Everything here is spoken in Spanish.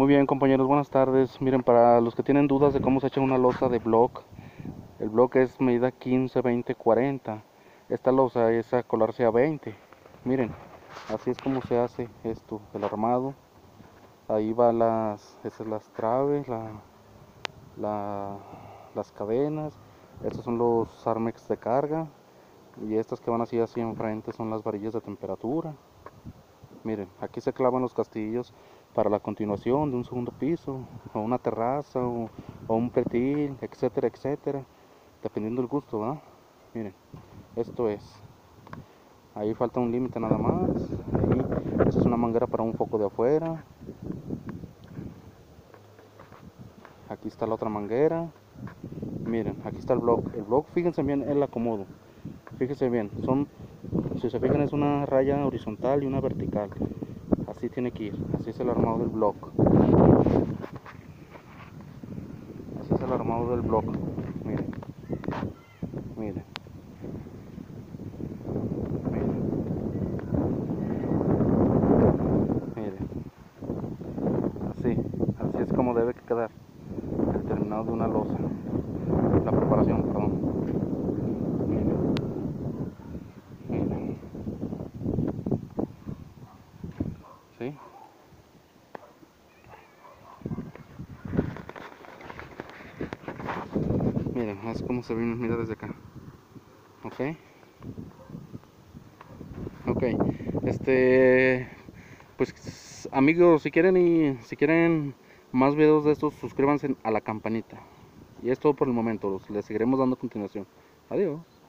Muy bien compañeros, buenas tardes. Miren, para los que tienen dudas de cómo se echa una losa de block, el block es medida 15, 20, 40. Esta losa es a colarse a 20. Miren, así es como se hace esto, el armado. Ahí va las, esas las traves, la, la, las cadenas. Estos son los armex de carga. Y estas que van así así enfrente son las varillas de temperatura. Miren, aquí se clavan los castillos para la continuación de un segundo piso, o una terraza, o, un petil, etcétera, etcétera, dependiendo del gusto, ¿verdad? Miren, esto es. Ahí falta un límite nada más. Ahí, esa es una manguera para un foco de afuera. Aquí está la otra manguera. Miren, aquí está el block. El block, fíjense bien el acomodo. Fíjense bien, son si se fijan es una raya horizontal y una vertical. Así tiene que ir así es el armado del block. Así es el armado del block. Miren miren. Miren. Miren. Así así es como debe quedar el terminado de una losa. La preparación Miren, es como se ve, mira desde acá. Ok. Ok. Este, pues amigos, si quieren y si quieren más videos de estos, suscríbanse a la campanita. Y es todo por el momento, les seguiremos dando continuación. Adiós.